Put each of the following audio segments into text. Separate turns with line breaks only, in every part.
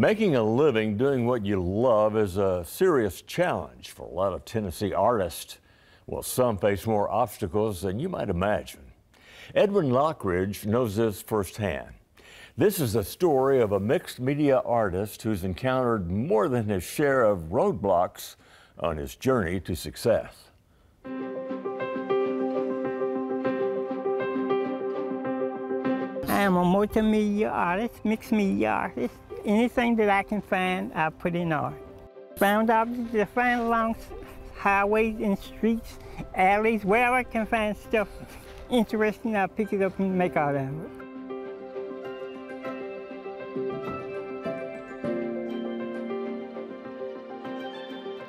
Making a living doing what you love is a serious challenge for a lot of Tennessee artists. Well, some face more obstacles than you might imagine. Edwin Lockridge knows this firsthand. This is the story of a mixed media artist who's encountered more than his share of roadblocks on his journey to success.
I am a multimedia artist, mixed media artist. Anything that I can find, I put in art. Found objects I find along highways and streets, alleys, wherever I can find stuff interesting, I pick it up and make art out of it.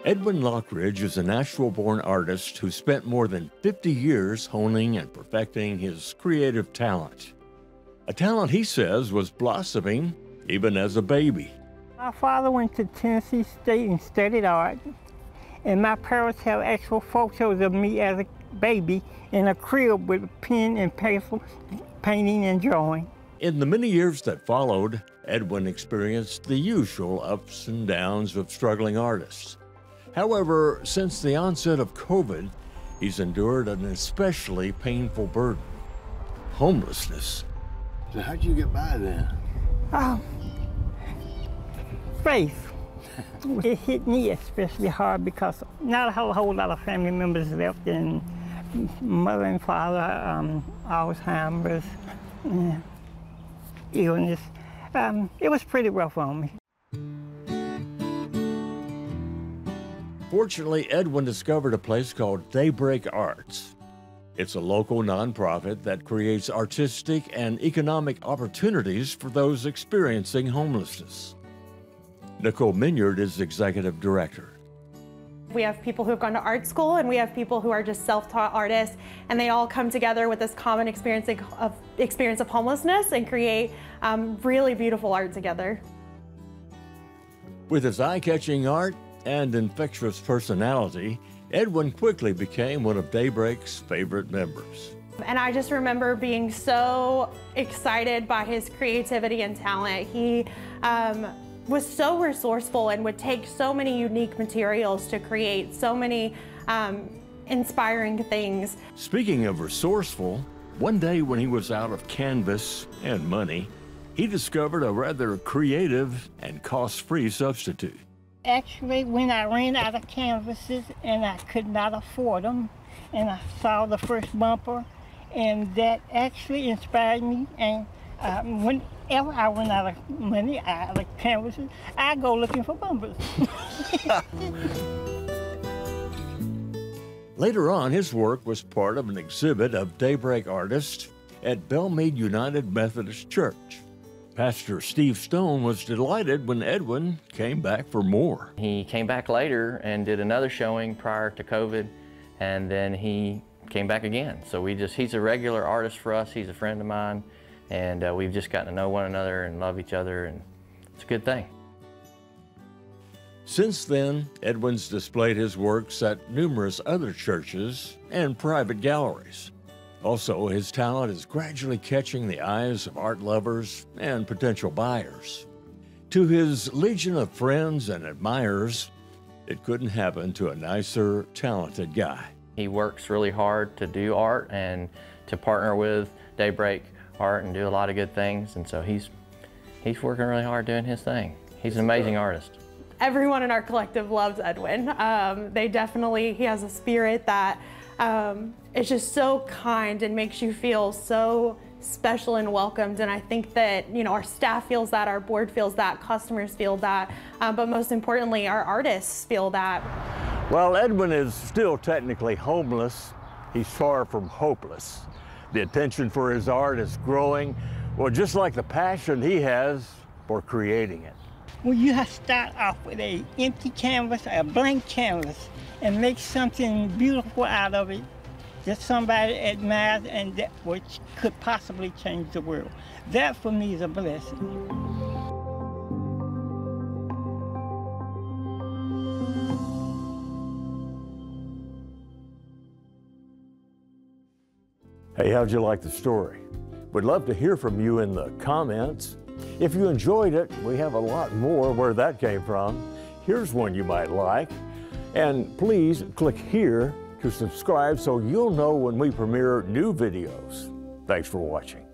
Edwin Lockridge is a Nashville-born artist who spent more than 50 years honing and perfecting his creative talent. A talent he says was blossoming even as a baby.
My father went to Tennessee State and studied art, and my parents have actual photos of me as a baby in a crib with a pen and pencil, painting and drawing.
In the many years that followed, Edwin experienced the usual ups and downs of struggling artists. However, since the onset of COVID, he's endured an especially painful burden homelessness.
So, how'd you get by then?
Oh, faith. it hit me especially hard because not a whole, whole lot of family members left, and mother and father, um, Alzheimer's, uh, illness. Um, it was pretty rough on me.
Fortunately, Edwin discovered a place called Daybreak Arts. It's a local nonprofit that creates artistic and economic opportunities for those experiencing homelessness. Nicole Minyard is executive director.
We have people who have gone to art school and we have people who are just self-taught artists and they all come together with this common experience of, experience of homelessness and create um, really beautiful art together.
With his eye-catching art and infectious personality, Edwin quickly became one of Daybreak's favorite members.
And I just remember being so excited by his creativity and talent. He um, was so resourceful and would take so many unique materials to create so many um, inspiring things.
Speaking of resourceful, one day when he was out of canvas and money, he discovered a rather creative and cost-free substitute.
Actually, when I ran out of canvases and I could not afford them, and I saw the first bumper, and that actually inspired me. And uh, whenever I run out of money, out of canvases, I go looking for bumpers.
Later on, his work was part of an exhibit of Daybreak artists at Bellmead United Methodist Church. Pastor Steve Stone was delighted when Edwin came back for more.
He came back later and did another showing prior to COVID, and then he came back again. So we just, he's a regular artist for us. He's a friend of mine, and uh, we've just gotten to know one another and love each other, and it's a good thing.
Since then, Edwin's displayed his works at numerous other churches and private galleries. Also, his talent is gradually catching the eyes of art lovers and potential buyers. To his legion of friends and admirers, it couldn't happen to a nicer, talented guy.
He works really hard to do art and to partner with Daybreak Art and do a lot of good things, and so he's, he's working really hard doing his thing. He's an amazing artist.
Everyone in our collective loves Edwin. Um, they definitely, he has a spirit that um, it's just so kind and makes you feel so special and welcomed. And I think that, you know, our staff feels that, our board feels that, customers feel that, um, but most importantly, our artists feel that.
While Edwin is still technically homeless, he's far from hopeless. The attention for his art is growing, well, just like the passion he has for creating it.
Well, you have to start off with a empty canvas, a blank canvas, and make something beautiful out of it that somebody admires and that which could possibly change the world. That for me is a blessing.
Hey, how'd you like the story? We'd love to hear from you in the comments If you enjoyed it, we have a lot more where that came from. Here's one you might like. And please click here to subscribe so you'll know when we premiere new videos. Thanks for watching.